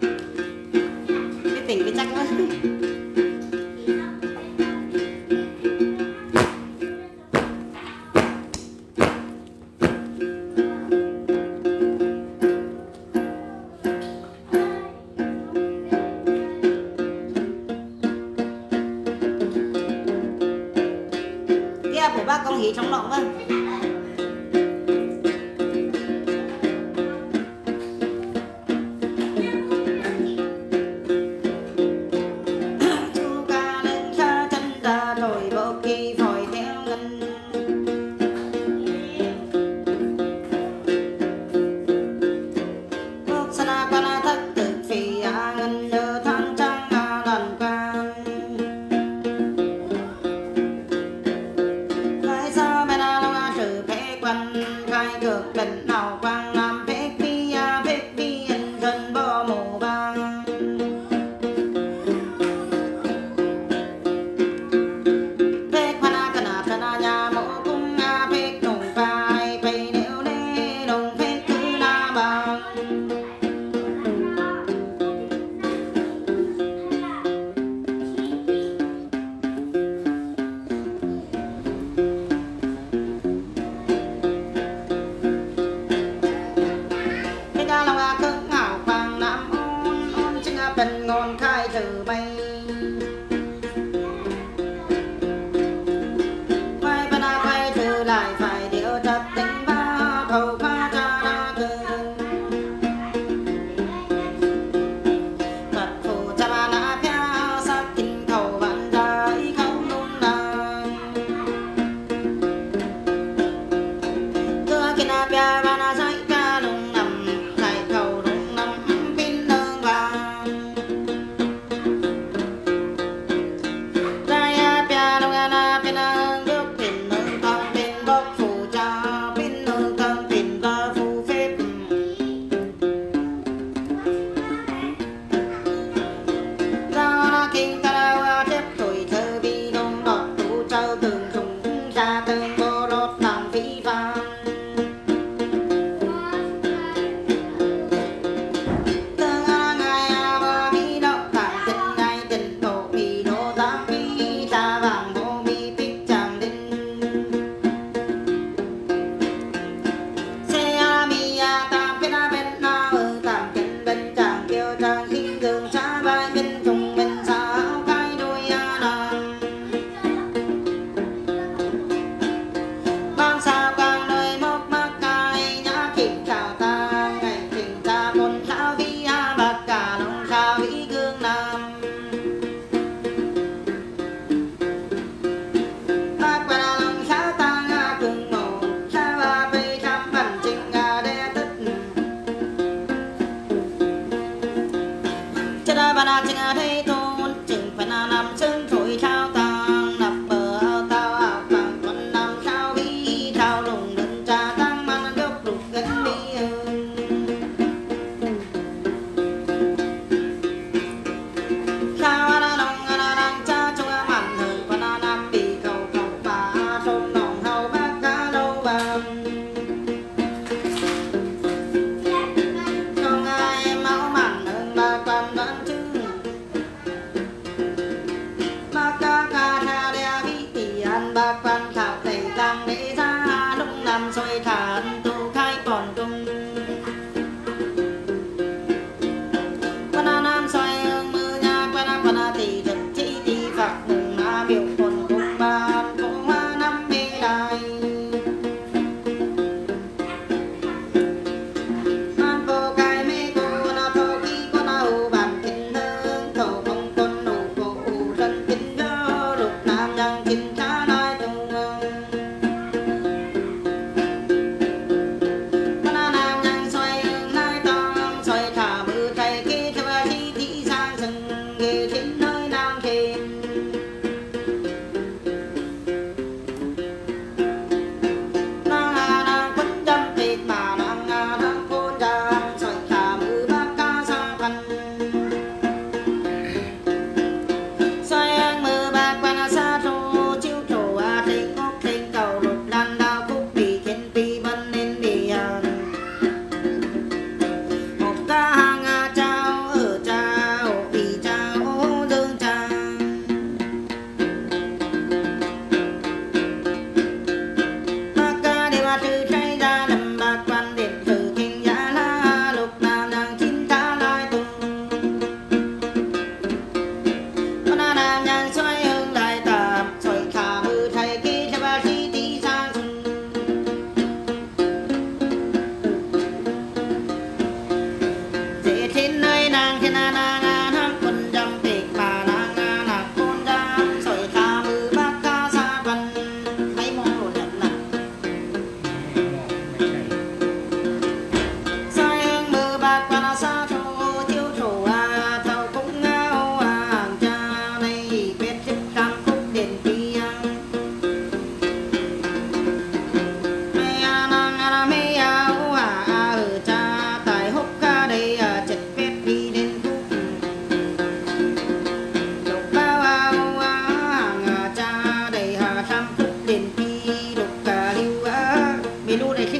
biết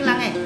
lăng này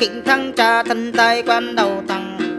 kiện thăng trà thân tay quan đầu tăng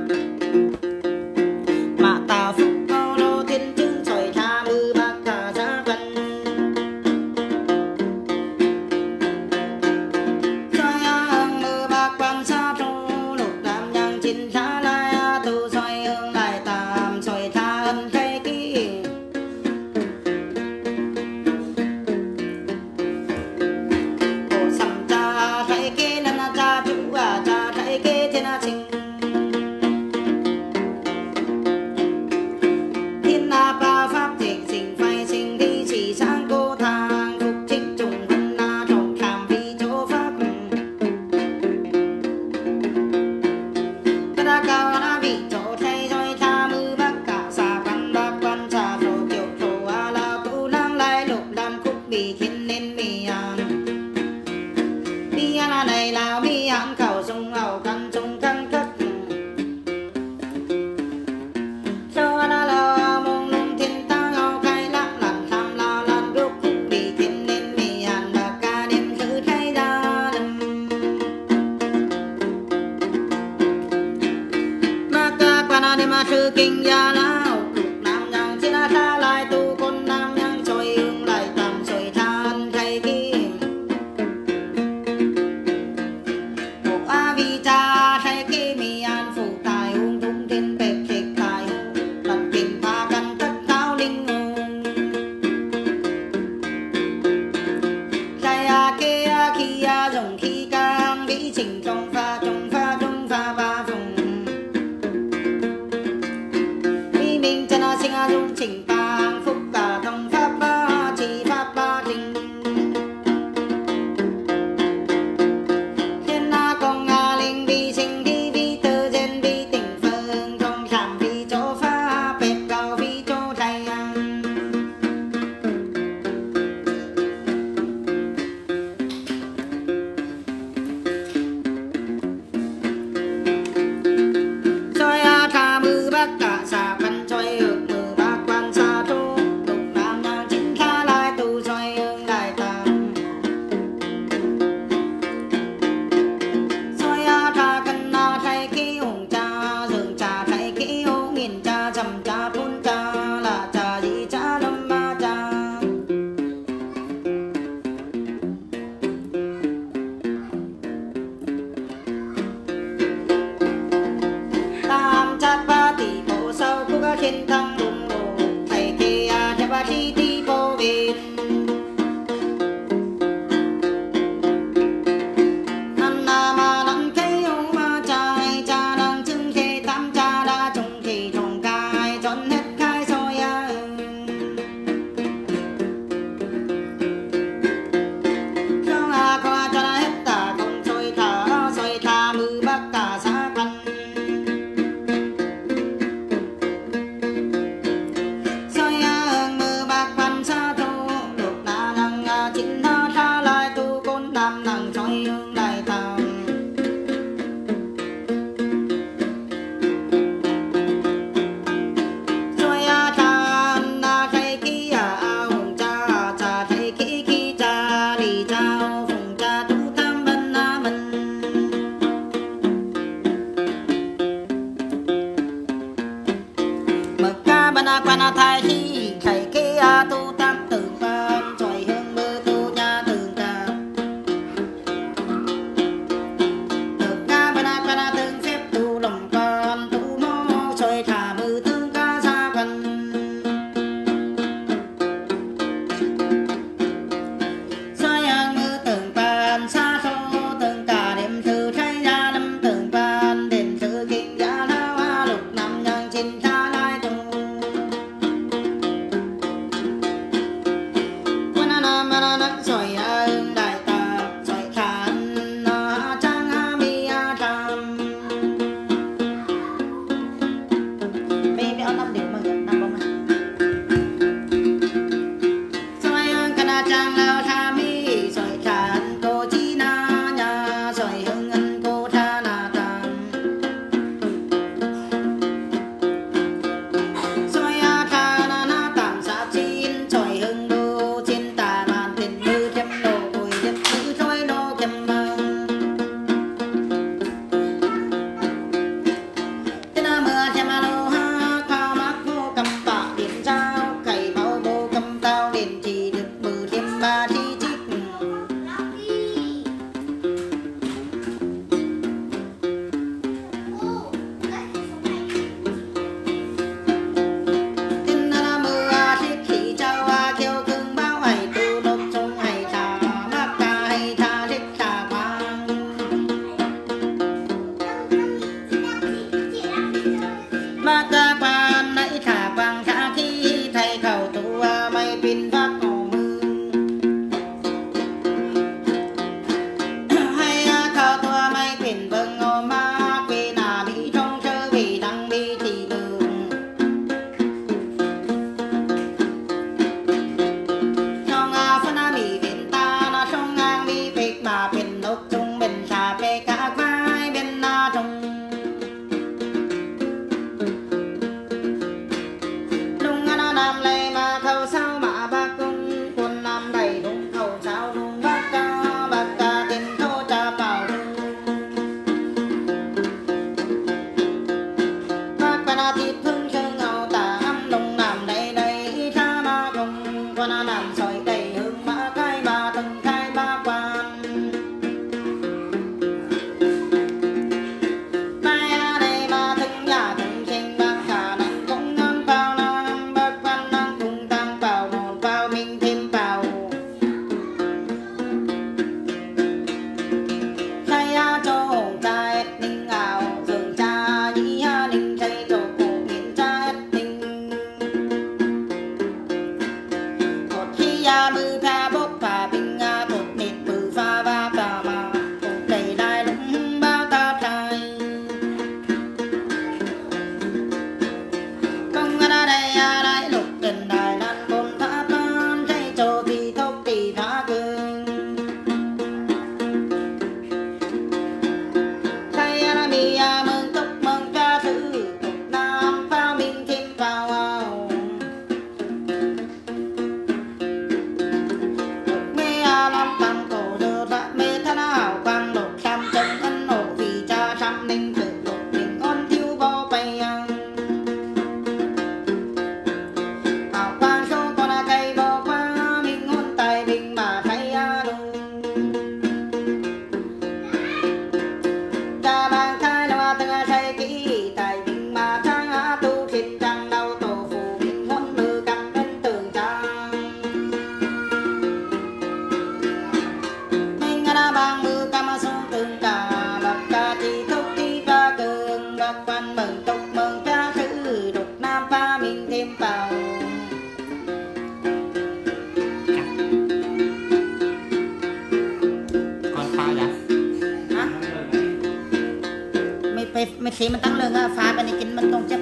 thế mấy thế mà tăng lượng á phá bên này chính mình tông chấp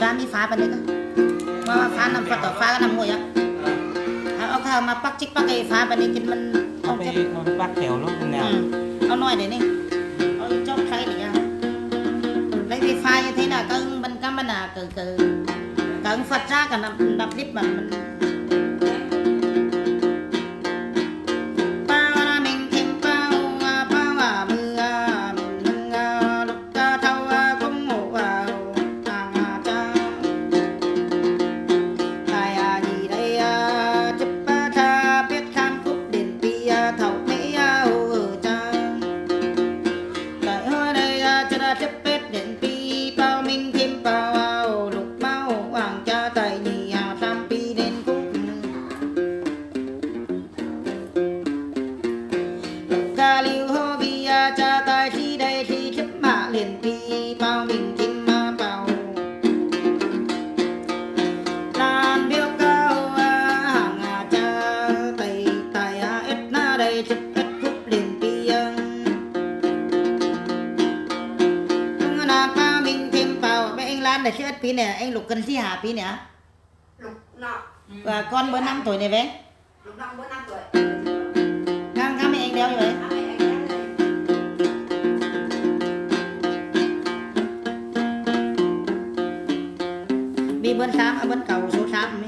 ra mi phá bên này cơ mà phá nằm phá tỏ phá cái nằm ngồi á ông thao mà bắt chích bắt cái phá bên này chính mình tông chấp bắt theo lúc nào ông nói đấy nè ông cho thấy này nha lấy cái phá như thế là cân bên cam bên là cừ cừ cận phật ra cả nằm đập đít mà mình tay chụp ít phút liền tiên Cũng là ba mình thêm vào Mấy anh Lan là chứ ít phí nè Anh Lục cần gì hả phí nè. Lục nọ. Và con bữa năm tuổi này bé. Lục năm bữa năm tuổi. Ngang ngang mấy anh đeo như vậy Đi. Bên xám ở bên cầu số xám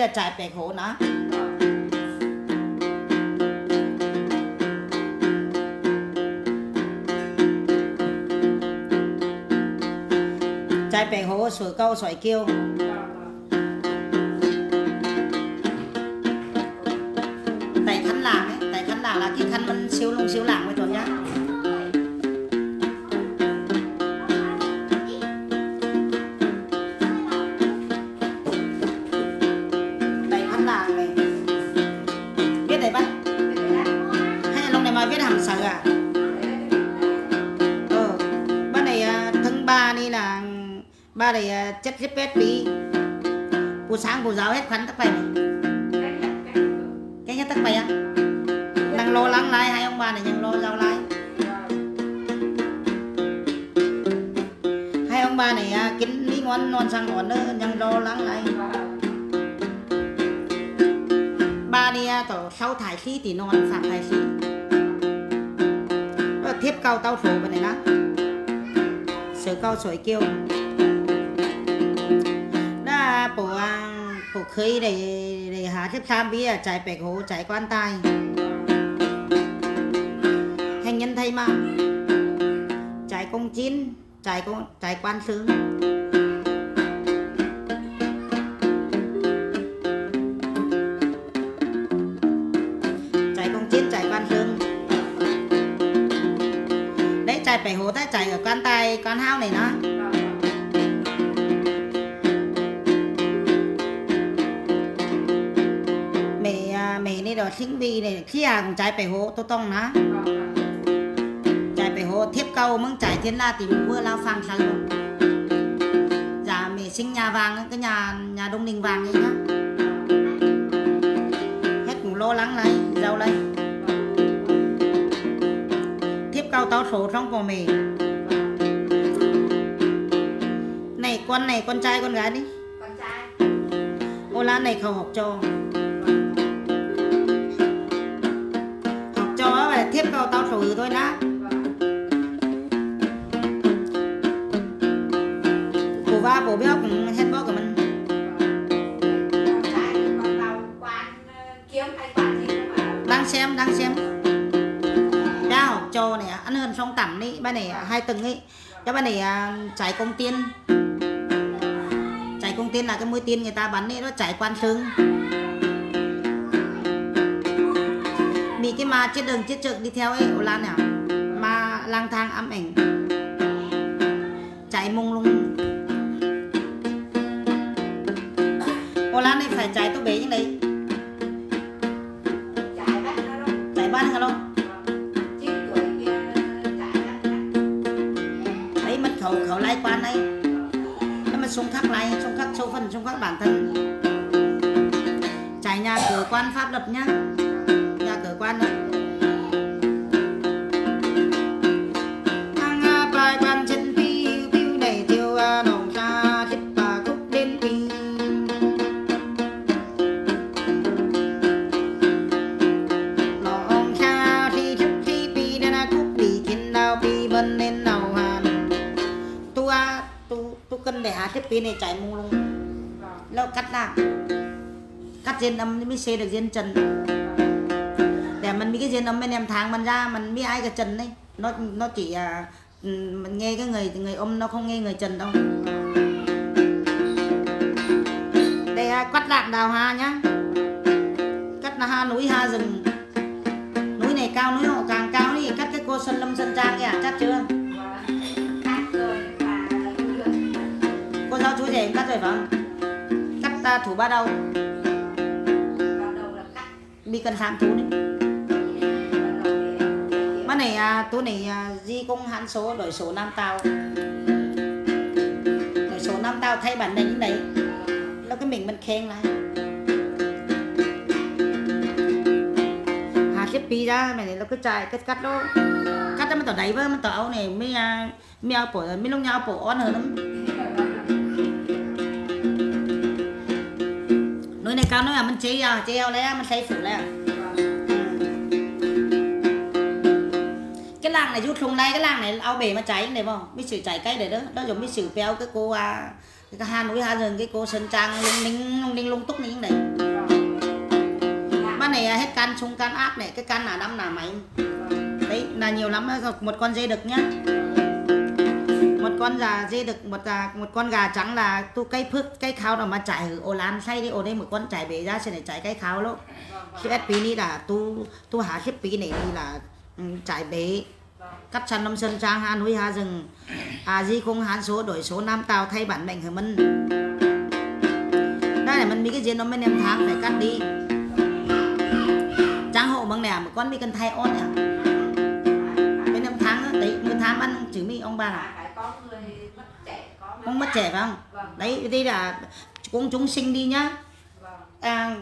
pet sam tí là trải bẹt hổ nó trải bẹt hổ sủi happy cô sáng cô giáo hết khăn tắc phải cái nhất tắc phải á? Đang lo lắng lại hai ông bà này đang lo giao lại hai ông bà này à, kín lý ngon non sang ngon nữa đang lo lắng lại ba đi à, tổ sau thải khí thì non phạt thải khí. Ờ, thiếp cao tao phổ bên này đó. Sửa cao sửa kêu bộ để để há tiếp tham bia chạy bẹt hố chạy quan tài. Hành nhân thầy mà chạy công chín chạy công chạy quan sướng chạy công chín chạy quan sướng đấy chạy bẹt hố ta chạy ở quan tài, quan hao này nó. À, mẹ này đó sinh bi này khi à cũng chạy bẹt hố tôi tông nó. Chạy bẹt hố thiếp câu mừng chạy thiên la tìm mưa lao phang sang luôn dạ mẹ sinh nhà vàng ấy, cái nhà nhà đông đình vàng ấy nhá. Hết cũng lo lắng này giàu đây thiếp câu tao số trong của mẹ. Này con này con trai con gái đi. Con trai. Ô lan này không học cho học cho á, phải thiếp câu tao số thôi đã cô ba cô biết cho nó về của mình tao trai thôi đã tàu quan ờ, kiếm hay hết bó của mình. Đang xem đang xem. Đã cho này ăn hơn xong tẩm đi. Bên này à, hai tầng ấy. Cho bên này à, trái công tiên. Trái công tiên là cái mũi tiên người ta bắn ấy nó trái quan sương vì cái mà trên đường chết trực đi theo ấy ô lan nào mà lang thang âm ảnh. Chạy mông lung. Ô lan này phải chạy tôi bế như đấy. Chạy bắt nó luôn. Chạy ban hả luôn. Chín tuổi kia chạy bắt nó. Ấy mất khẩu khẩu lai quan ấy nó mà xung khắc lai xung khắc số phần xung khắc bản thân. Chạy nhà cửa quan pháp luật nhá cắt dên âm mới xê được dên trần. Để mình mấy cái dên âm bên em thang mình ra mình biết ai cái trần đấy. Nó nó chỉ à, mình nghe cái người người ôm nó không nghe người trần đâu. Đây à, quát lạc đào ha nhá. Cắt là ha núi ha rừng. Núi này cao núi họ càng cao thì cắt cái cô sơn lâm sơn trang kìa chắc chưa? Cô giáo chú rể cắt rồi phải không? Cắt à, thủ ba đầu mình cần sám thú đấy mà này à, tú này à, di công hãn số đổi số nam tao, đổi số nam tao thay bản đánh đấy. Nó cái mình mình khen lại. Hà xếp pi ra mày này nó cứ chạy cắt cắt đó. Cắt ra mình tỏ đáy với mình tỏ áo này mới à, mới áo bổ mới lông nhau bổ on hơn lắm. À mình xây phủ lấy cái làng này rút thùng này cái làng này ao bể mà cháy này không biết sử cháy cây để đó đó giống biết sử béo cái cô à cái hà núi hà rừng cái cô sơn trang, lung ninh lung ninh, lung túc như này. Bát này à, hết can sung can áp này, cái can là năm là máy. Đấy, là nhiều lắm, một con dê đực nhá con gà dê được một à, một con gà trắng là tu cây phước cây khao nào mà chạy ở lan say đi ô đây một con chạy bể ra sẽ này chạy cây khao lỗ xếp pí này là tu tu há xếp pí này đi là ừ, chạy bể. Cắt chăn nông sơn trang hà núi hà rừng. À di không hán số đổi số nam tàu thay bản mệnh hả mình đây là mình mấy cái gì nó mới em tháng phải cắt đi. Trang hộ bằng nè một con bị cần thay on nè đấy tháng ăn chữ mi ông bà là có người mất trẻ mất phải không? Vâng. Đấy đây là cũng chúng sinh đi nhá. Vâng. À,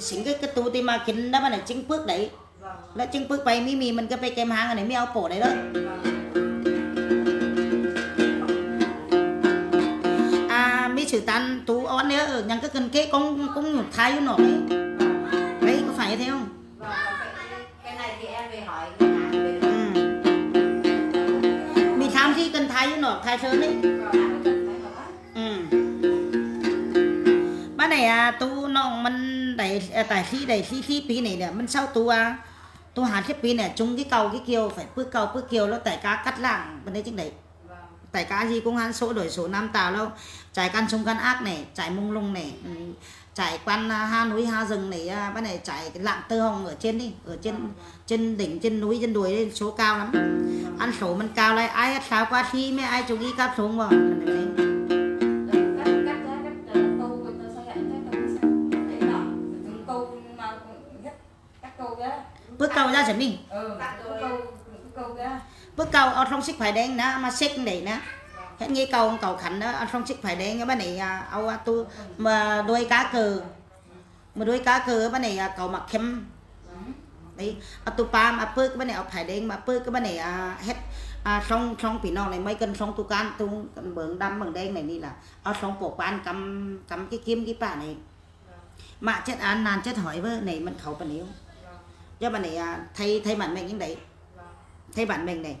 sinh cái cái tu thì mà kín đó mà là chính phước đấy. Vâng. Là chính phước bay mi mi mình cái bay kem hàng này mi ao cổ đấy đó. Vâng. À mi sử tan tu on nữa ở nhang cái cần kế cũng cũng vô nọ đấy đấy có phải như thế không? Vâng cái, cái này thì em về hỏi gì cần thay vô nọ thay sơn đấy. Ừ. bữa này à tu nó mình đẩy à, tại khi đẩy khi khi pí này nè, mình sau tu à tu hạt cái pí này, chung cái cầu cái kiều, phải bước cầu bước kiều nó tại cá cắt lạng, bên đây chính đấy tại cá gì cũng hắn số đổi số nam tào đâu. Trải căn sông căn ác này, trải mông lung này ừ ừ, trải quan à, ha núi ha rừng này à, bên này trải cái lạng tơ hồng ở trên đi ở trên trên đỉnh trên núi trên đồi lên số cao lắm. Ăn số mình cao lại ai hết sao qua thi mấy ai chung ý cáp xuống vào Đấy. cắt cắt cắt đấy cắt bước cầu ra chấm đi. Ừ. Cắt bước cầu ở trong xích phải đen đó mà xích này nè hết nghe cầu cầu khánh đó à, ở trong xích phải đen cái bên này à, à, tu mà đuôi cá cừ. Mà đuôi cá cừ bên này à, cầu mặc kem đấy à, tu pa mà bước cái bên này phải đen mà bước cái bên này à, hết. À, xong xong bị nọ này mấy cân xong tu can tu bướng đâm bằng đen này đi là à, xong cổ quan cầm cầm cái kim cái bà này. Mà chết ăn, nàn chết hỏi với này mình khẩu bà yếu. Cho bà này à, thay thay bản mình những đấy thấy bạn mình này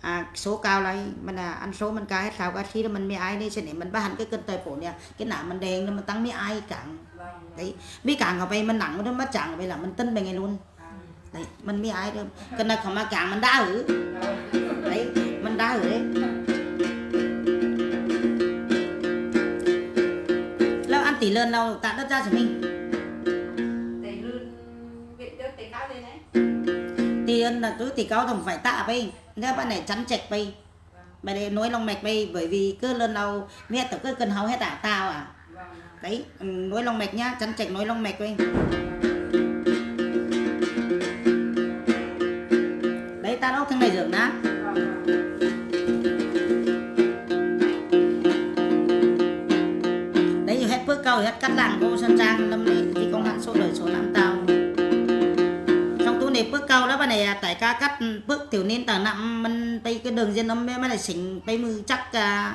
à, số cao lại mình là ăn số mình cao hết sao cả khi đó mình mới ai đi sẽ để mình bán cái cân tơi phổ nè cái nào mình đen nó mình tăng mới ai cạn. Đấy mới cạn ở đây mình nặng nó mất chẳng vậy là mình tin về ngày luôn. Đấy mình mới ai được, cái này không mà cạn mình đã hử. Đấy mình đã hử đấy. Lâu ăn tỷ lên lâu tạ đất ra cho mình. Tỷ luôn viện cho tỷ cao lên đấy điên là tôi thì cao thì phải tạ bây nghe bạn này chắn chạch bây bạn này nối lòng mạch bây bởi vì cứ lần đầu mẹ tập cứ cần hấu hết à tao à. Đấy ừ, nối lòng mạch nhá, chắn chạch nối lòng mạch bây đấy ta đâu thằng này dưỡng nát đấy, hết bước cầu, hết cắt làng cô sân trang, lâm này thì công hạn số đời số năm tao này bước cao đó bà này à, tại ca cắt bước tiểu nên tờ nặng mình tay cái đường dân nó mới là xỉnh tay mư chắc à,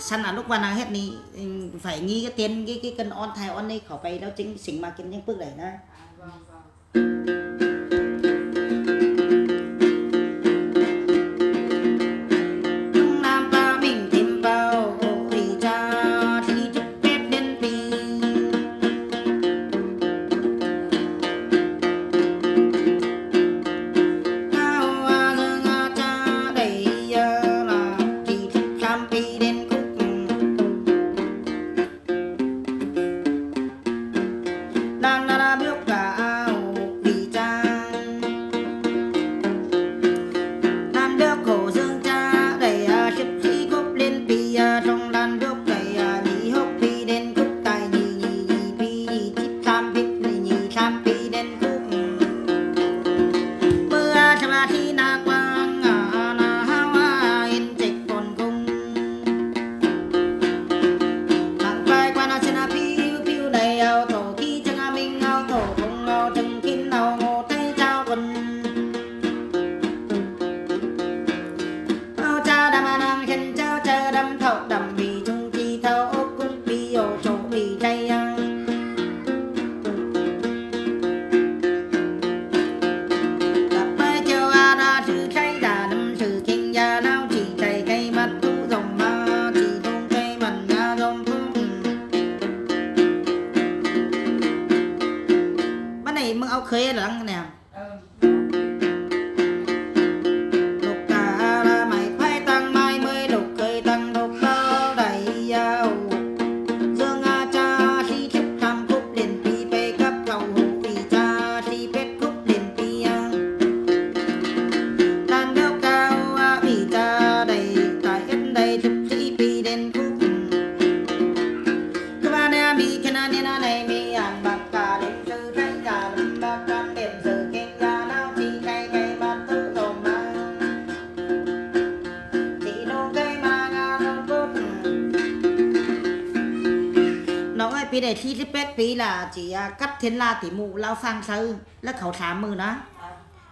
săn là lúc bà nào hết đi ừ, phải nghi cái tiền cái cái cân on thai on đi khỏi bay đó chính xỉnh mà kiếm những bước này đó.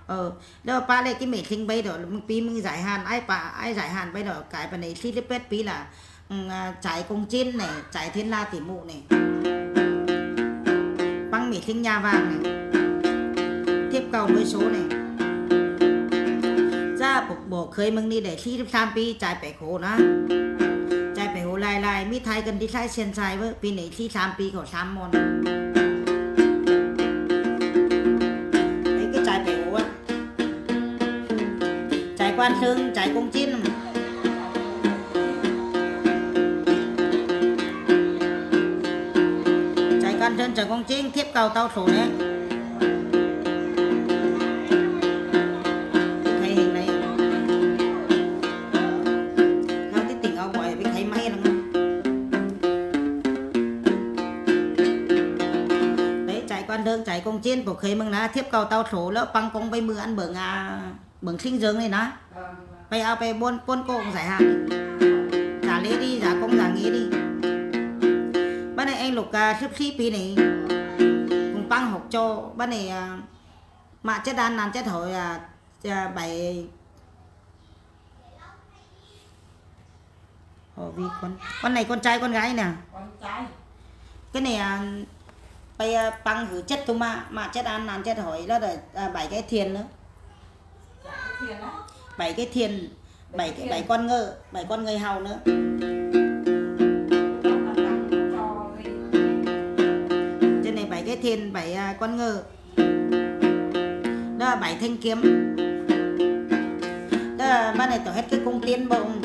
เออแล้วป้าเลยกิเมทิ้งไปเดี๋ยวมึงปีมึงgiải hạn aiป้าai giải hạnไปเดี๋ยวกลายเป็นในที่สิบแปดปีล่ะอืมอ่าจ่ายกงจิ้นnàyจ่ายเทนลาติหมูnày băng mìทิ้งยา vàng này tiếp cầu với số này ra bộ bộ khơi mừng đi để thi tham piจ่ายไปโคนะจ่ายไปโค ลายลายมีไทยกันที่ใช้เชนไซเวอร์ปีไหนที่สามปีเขาสามมนไอ้ก็ใจไปโอ้ใจกวนซึ่งใจกงจิ้นใจกันเชินใจกงจิ้งเทียบเก่าเต้าสูเนี่ย quan đơn chạy công chiên bộ khơi mừng na thiếp cầu tao sổ lỡ băng công bay mưa ăn bưởng à bưởng sinh dương này na Vâng, vâng. ไปเอาไปบนปนโกงใส่หานgiả lý đi giả công giả nghĩa đi bữa này anh lục à, sắp xíปีnày cùng băng học cho bữa này à, mà chết đàn nàn chết hồi à, à, bảy Ồ, vì con con này con trai con gái nè con trai cái này à, bây băng thử chất thôi mà mà chết ăn nàn chết hỏi đó là à, bảy cái thiền nữa. Bảy cái thiền, bảy cái, bảy con ngơ, bảy con người hầu nữa. Trên này bảy cái thiền, bảy à, con ngơ. Đó là bảy thanh kiếm. Đó là ban này tổ hết cái cung tiến bụng.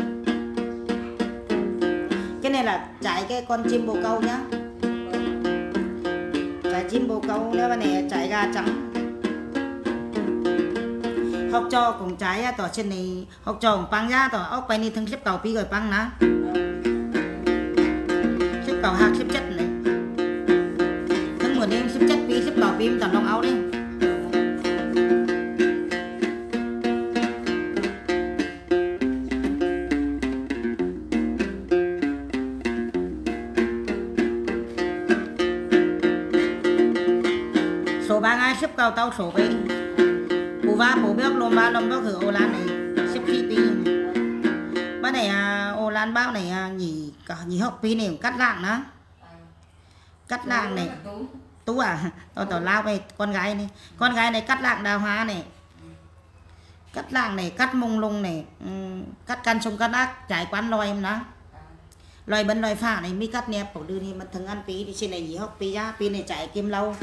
Cái này là trái cái con chim bồ câu nhá. Chim bồ câu nữa ban này chạy gà trắng học trò cũng trái á, tỏ trên này học trò cũng băng ra tỏ ốc bay đi thương xếp cầu pi rồi băng ná xếp cầu hạc xếp tao số về. Bố va bố biết lom ba lom bóc thử ô lan này xếp khi pi bữa này à, ô lan bao này à, nhỉ cả nhỉ học pi này cắt lạng à. cắt lạng này. tú. À? Tao tao lao về con gái này con gái này cắt lạng đào hoa này. Cắt lạng này cắt mông lung này ừm, cắt căn sông cắt ác trải quán loài em đó. Loài bấn loài phả này mi cắt nẹp cổ đưa đi mà thằng ăn pi thì trên này nhỉ học pi ra pi này chạy kim lâu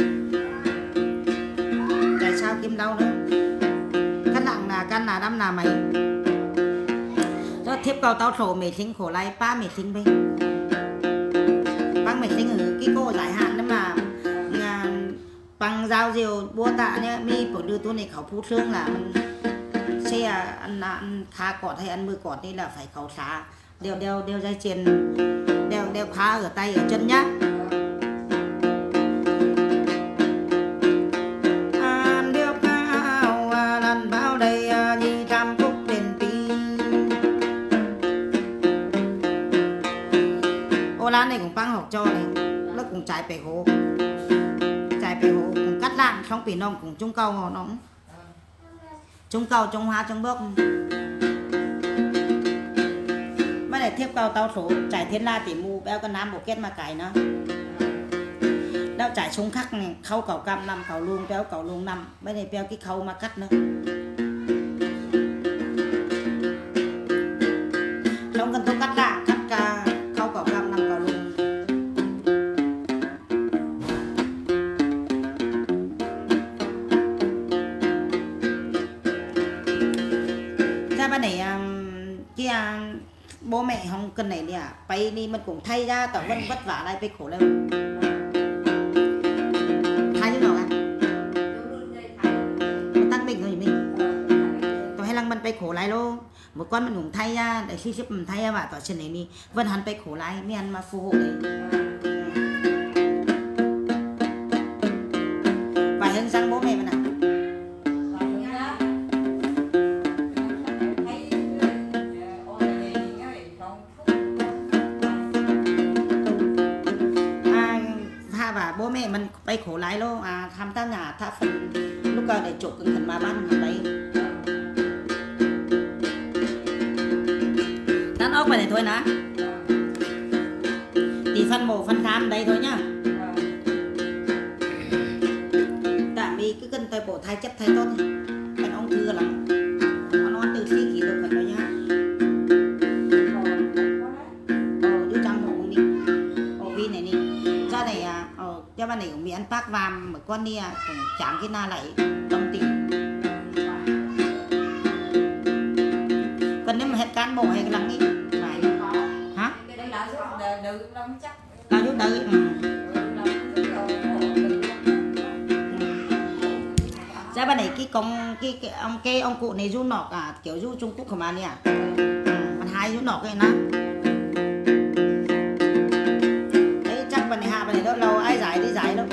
sao kim đau nữa? Cắt nặng là căn là đâm là mày. Rồi tiếp cầu tao sổ mày sinh, khổ lại ba mày sinh bên băng mày sinh ở cái cô giải hạn đó mà à, bằng dao diều búa tạ nhá, mi của đưa tôi này khẩu phú sương là mình xe ăn à, ăn khá cọt hay ăn mưa là phải khẩu xá. Đeo đeo đeo dây chuyền, đeo đeo khá ở tay, ở chân nhá. Chạy bể hồ chạy bể hồ cũng cắt lạng, xong bị nông cũng trung cầu họ nóng. Trung cầu trung hoa trung bước mà lại tiếp cầu tao số chạy thiên la tỉ mù béo cái nam bộ kết mà cải nó. Đau chạy xuống khắc này, khâu cầu cam năm, cầu luôn béo cầu luôn năm, mới này béo cái khâu mà cắt nữa. phải đi mình cũng thay ra tổng vẫn vất vả lại bị khổ lên thay như nào ạ? Mình tăng bình thôi mình. Tôi hay lăng mình phải khổ lại luôn một con mình cũng thay ra để khi xếp mình thay ra mà tỏ chân này đi vẫn hắn phải khổ lại mi ăn mà phù hộ đấy. Và hướng dẫn bố mẹ chẳng khi nào lại trong tí còn nếu mà hết cán bộ hay lắng ý lại hả? Là giúp đỡ ra ừ. dạ, bên này cái công cái, cái ông kê ông cụ này du nọ cả à, kiểu du trung quốc của mà nè bạn hai du nọ cái nè. Đấy chắc bên này hạ bên này đâu lâu ai giải đi giải đâu.